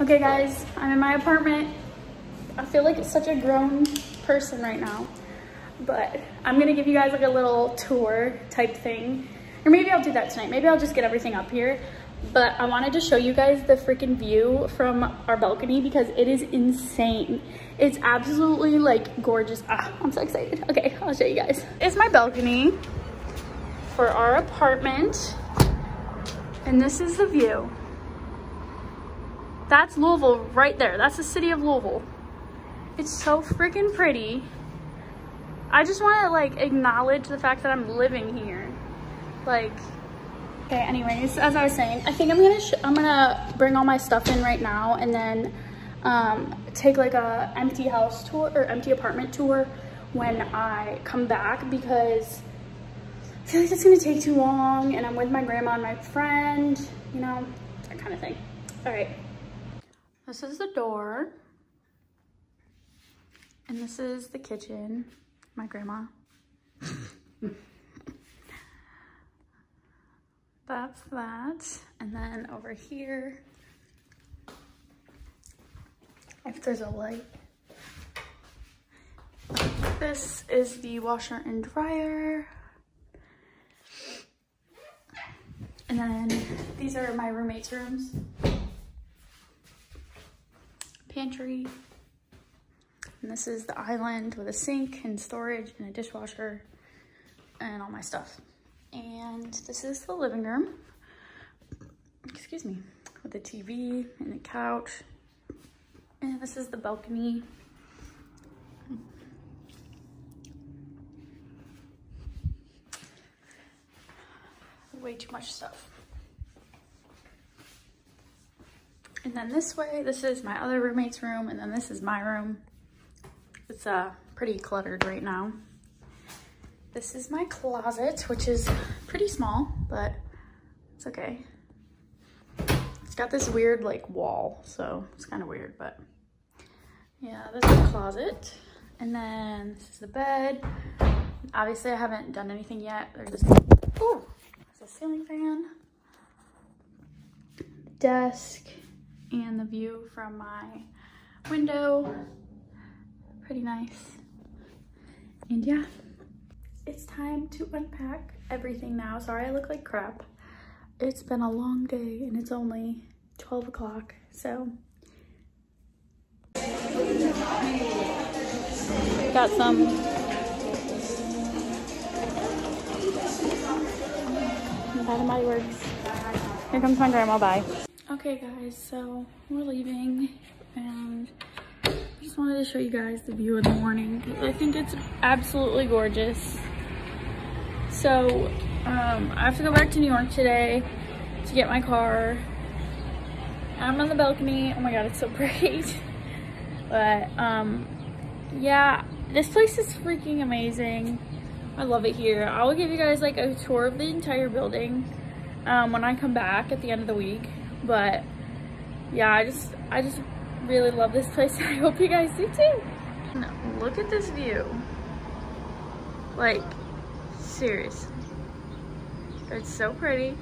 Okay guys, I'm in my apartment. I feel like it's such a grown person right now, but I'm gonna give you guys like a little tour type thing. Or maybe I'll do that tonight. Maybe I'll just get everything up here. But I wanted to show you guys the freaking view from our balcony because it is insane. It's absolutely like gorgeous. Ah, I'm so excited. Okay, I'll show you guys. It's my balcony for our apartment. And this is the view. That's Louisville right there. That's the city of Louisville. It's so freaking pretty. I just want to like acknowledge the fact that I'm living here. Like, okay, anyways, as I was saying, I think I'm gonna, I'm gonna bring all my stuff in right now and then um, take like a empty house tour or empty apartment tour when I come back because I feel like it's gonna take too long and I'm with my grandma and my friend, you know, that kind of thing. All right. This is the door. And this is the kitchen, my grandma. That's that. And then over here, if there's a light, this is the washer and dryer. And then these are my roommate's rooms. Pantry. And this is the island with a sink and storage and a dishwasher and all my stuff. And this is the living room. Excuse me. With a TV and a couch. And this is the balcony. Way too much stuff. And then this way, this is my other roommate's room, and then this is my room. It's uh, pretty cluttered right now. This is my closet, which is pretty small, but it's okay. It's got this weird like wall, so it's kind of weird, but yeah, this is the closet. And then this is the bed. Obviously, I haven't done anything yet. There's this, there's a ceiling fan. Desk and the view from my window. Pretty nice. And yeah, it's time to unpack everything now. Sorry I look like crap. It's been a long day and it's only 12 o'clock, so. Got some Bath and Body Works. Here comes my grandma, bye. Okay guys, so we're leaving and I just wanted to show you guys the view in the morning. I think it's absolutely gorgeous. So um, I have to go back to New York today to get my car. I'm on the balcony. Oh my god, it's so great. but um, yeah, this place is freaking amazing. I love it here. I will give you guys like a tour of the entire building um, when I come back at the end of the week. But yeah, I just I just really love this place. I hope you guys do too. Look at this view. Like, seriously. It's so pretty.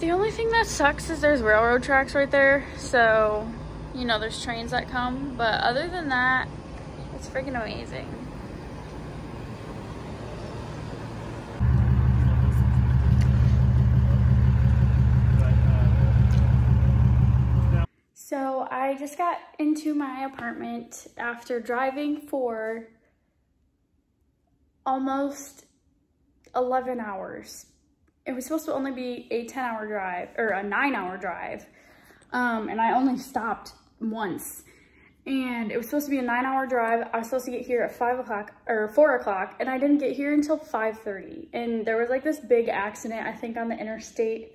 The only thing that sucks is there's railroad tracks right there. So, you know, there's trains that come. But other than that, it's freaking amazing. So I just got into my apartment after driving for almost 11 hours. It was supposed to only be a 10 hour drive or a nine hour drive. Um, and I only stopped once and it was supposed to be a nine hour drive. I was supposed to get here at five o'clock or four o'clock and I didn't get here until 5.30. And there was like this big accident, I think on the interstate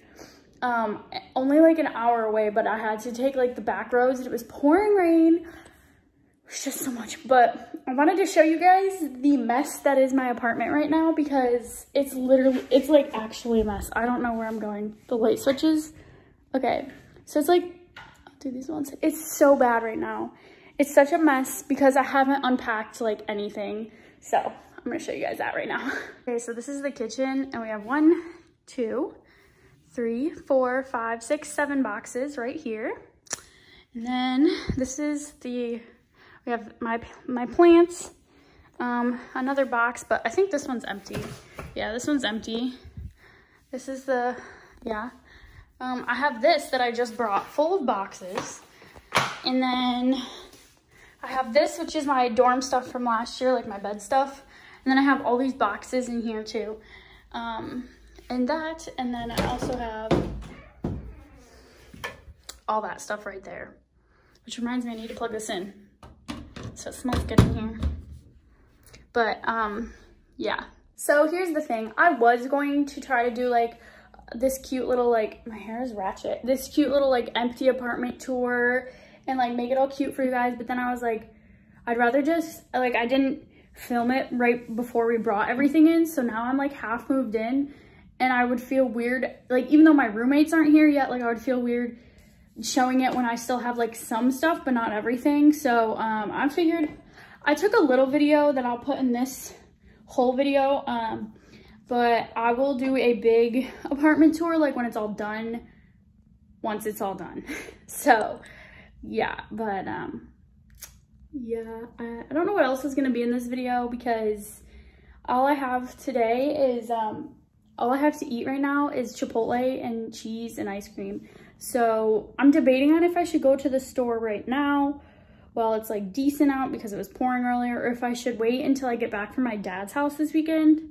um, only like an hour away, but I had to take like the back roads. It was pouring rain. It was just so much. But I wanted to show you guys the mess that is my apartment right now because it's literally, it's like actually a mess. I don't know where I'm going. The light switches. Okay. So it's like, I'll do these ones. It's so bad right now. It's such a mess because I haven't unpacked like anything. So I'm gonna show you guys that right now. Okay, so this is the kitchen and we have one, two, three, four, five, six, seven boxes right here. And then this is the, we have my, my plants, um, another box, but I think this one's empty. Yeah, this one's empty. This is the, yeah. Um, I have this that I just brought full of boxes. And then I have this, which is my dorm stuff from last year, like my bed stuff. And then I have all these boxes in here too. Um, and that, and then I also have all that stuff right there. Which reminds me, I need to plug this in. So it smells good in here. But, um, yeah. So here's the thing. I was going to try to do, like, this cute little, like, my hair is ratchet. This cute little, like, empty apartment tour and, like, make it all cute for you guys. But then I was like, I'd rather just, like, I didn't film it right before we brought everything in. So now I'm, like, half moved in. And I would feel weird, like, even though my roommates aren't here yet, like, I would feel weird showing it when I still have like some stuff, but not everything. So um, I figured I took a little video that I'll put in this whole video, um, but I will do a big apartment tour like when it's all done, once it's all done. so yeah, but um, yeah, I, I don't know what else is gonna be in this video because all I have today is, um, all I have to eat right now is Chipotle and cheese and ice cream. So I'm debating on if I should go to the store right now while it's like decent out because it was pouring earlier or if I should wait until I get back from my dad's house this weekend.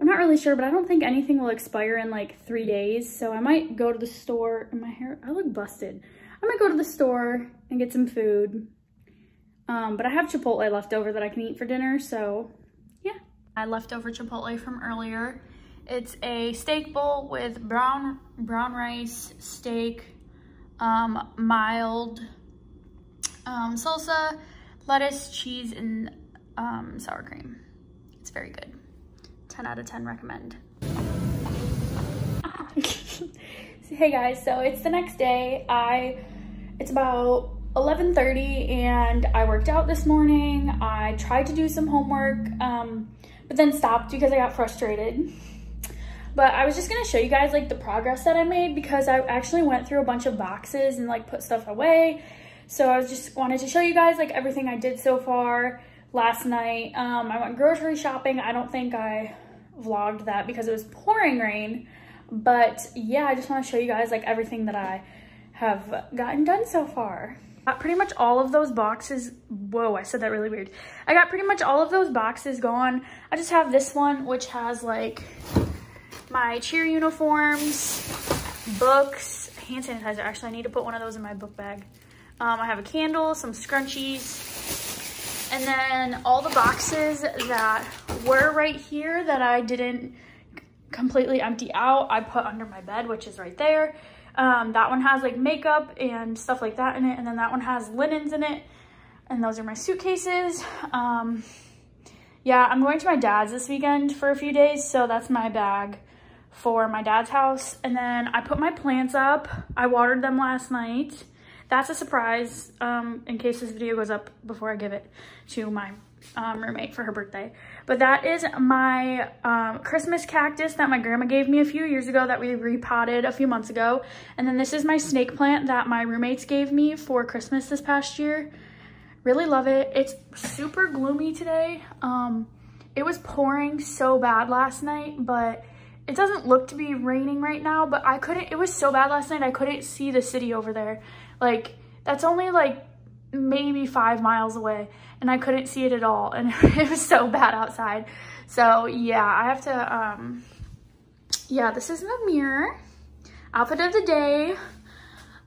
I'm not really sure, but I don't think anything will expire in like three days. So I might go to the store and my hair, I look busted. I might go to the store and get some food. Um, but I have Chipotle left over that I can eat for dinner. So yeah. I left over Chipotle from earlier it's a steak bowl with brown brown rice, steak, um, mild um, salsa, lettuce, cheese, and um, sour cream. It's very good. 10 out of 10 recommend. hey guys, so it's the next day. I, it's about 11.30 and I worked out this morning. I tried to do some homework, um, but then stopped because I got frustrated. But I was just gonna show you guys like the progress that I made because I actually went through a bunch of boxes and like put stuff away. So I was just wanted to show you guys like everything I did so far last night. Um, I went grocery shopping. I don't think I vlogged that because it was pouring rain. But yeah, I just wanna show you guys like everything that I have gotten done so far. Got pretty much all of those boxes. Whoa, I said that really weird. I got pretty much all of those boxes gone. I just have this one, which has like my cheer uniforms, books, hand sanitizer. Actually, I need to put one of those in my book bag. Um, I have a candle, some scrunchies, and then all the boxes that were right here that I didn't completely empty out, I put under my bed, which is right there. Um, that one has like makeup and stuff like that in it. And then that one has linens in it. And those are my suitcases. Um, yeah, I'm going to my dad's this weekend for a few days. So that's my bag for my dad's house. And then I put my plants up. I watered them last night. That's a surprise um, in case this video goes up before I give it to my um, roommate for her birthday. But that is my um, Christmas cactus that my grandma gave me a few years ago that we repotted a few months ago. And then this is my snake plant that my roommates gave me for Christmas this past year. Really love it. It's super gloomy today. Um, it was pouring so bad last night, but it doesn't look to be raining right now, but I couldn't, it was so bad last night, I couldn't see the city over there. Like, that's only like maybe five miles away and I couldn't see it at all. And it was so bad outside. So yeah, I have to, um, yeah, this is my mirror. Outfit of the day,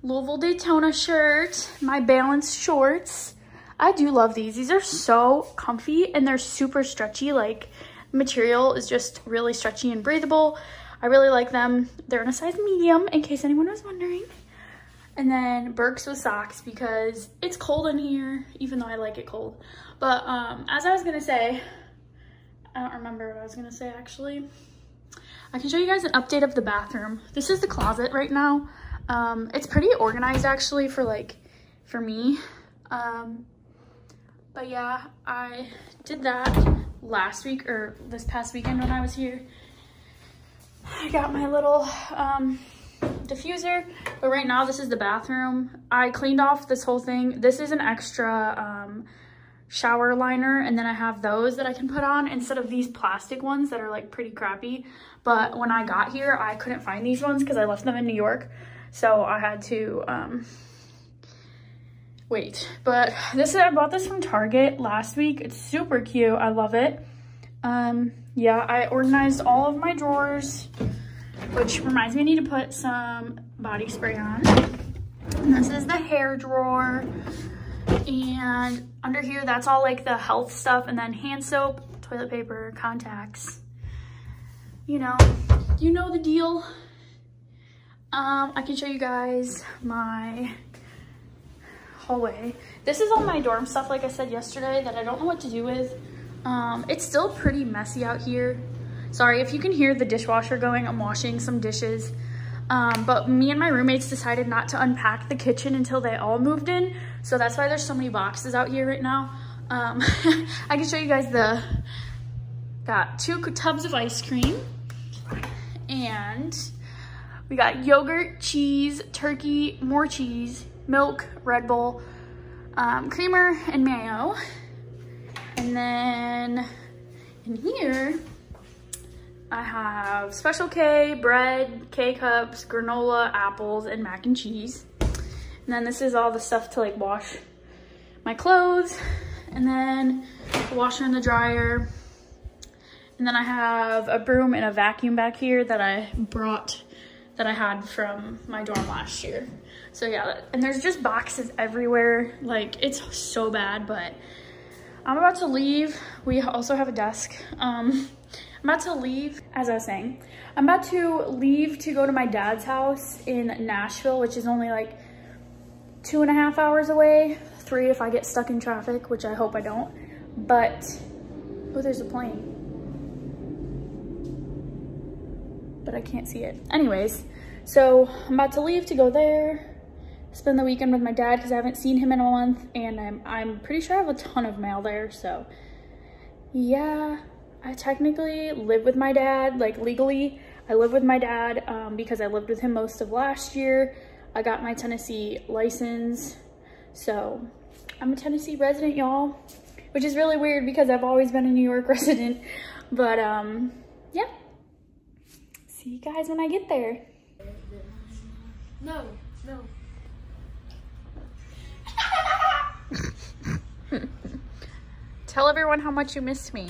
Louisville Daytona shirt, my Balance shorts. I do love these. These are so comfy and they're super stretchy. Like material is just really stretchy and breathable. I really like them. They're in a size medium in case anyone was wondering. And then Birks with socks because it's cold in here, even though I like it cold. But um, as I was gonna say, I don't remember what I was gonna say actually. I can show you guys an update of the bathroom. This is the closet right now. Um, it's pretty organized actually for like, for me. Um, but yeah, I did that. last week or this past weekend when I was here. I got my little um, diffuser, but right now this is the bathroom. I cleaned off this whole thing. This is an extra um, shower liner and then I have those that I can put on instead of these plastic ones that are like pretty crappy. But when I got here, I couldn't find these ones because I left them in New York. So I had to um, wait. But this is, I bought this from Target last week. It's super cute. I love it. Um, yeah, I organized all of my drawers, which reminds me I need to put some body spray on. And this is the hair drawer. And under here, that's all like the health stuff. And then hand soap, toilet paper, contacts. You know, you know the deal. Um, I can show you guys my hallway. This is all my dorm stuff, like I said yesterday, that I don't know what to do with. Um, it's still pretty messy out here. Sorry if you can hear the dishwasher going, I'm washing some dishes. Um, but me and my roommates decided not to unpack the kitchen until they all moved in. So that's why there's so many boxes out here right now. Um, I can show you guys the, got two tubs of ice cream and we got yogurt, cheese, turkey, more cheese, milk, Red Bull, um, creamer, and mayo. And then in here, I have Special K, bread, K-cups, granola, apples, and mac and cheese. And then this is all the stuff to like wash my clothes. And then the washer and the dryer. And then I have a broom and a vacuum back here that I brought that I had from my dorm last year. So yeah, and there's just boxes everywhere. Like it's so bad, but I'm about to leave. We also have a desk. Um, I'm about to leave, as I was saying, I'm about to leave to go to my dad's house in Nashville, which is only like two and a half hours away, three if I get stuck in traffic, which I hope I don't. But, oh, there's a plane. But I can't see it. Anyways, so I'm about to leave to go there, spend the weekend with my dad because I haven't seen him in a month, and I'm, I'm pretty sure I have a ton of mail there, so yeah. I technically live with my dad, like legally, I live with my dad um, because I lived with him most of last year. I got my Tennessee license. So I'm a Tennessee resident, y'all, which is really weird because I've always been a New York resident. But um, yeah, see you guys when I get there. No, no. Tell everyone how much you missed me.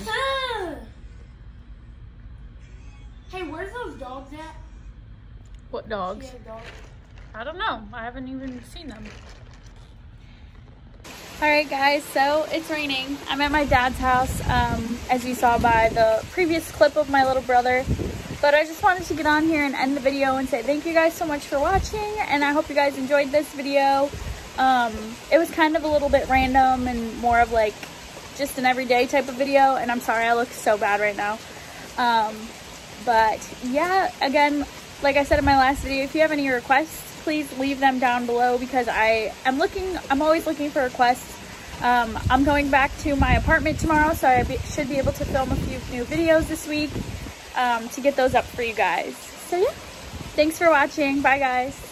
Hey, where's those dogs at? What dogs? Yeah, dogs. I don't know. I haven't even seen them. All right, guys, so it's raining. I'm at my dad's house, um, as you saw by the previous clip of my little brother. But I just wanted to get on here and end the video and say thank you guys so much for watching. And I hope you guys enjoyed this video. Um, it was kind of a little bit random and more of like just an everyday type of video. And I'm sorry I look so bad right now. Um, but yeah, again, like I said in my last video, if you have any requests, please leave them down below because I am looking, I'm always looking for requests. Um, I'm going back to my apartment tomorrow, so I be, should be able to film a few new videos this week um, to get those up for you guys. So yeah, thanks for watching. Bye guys.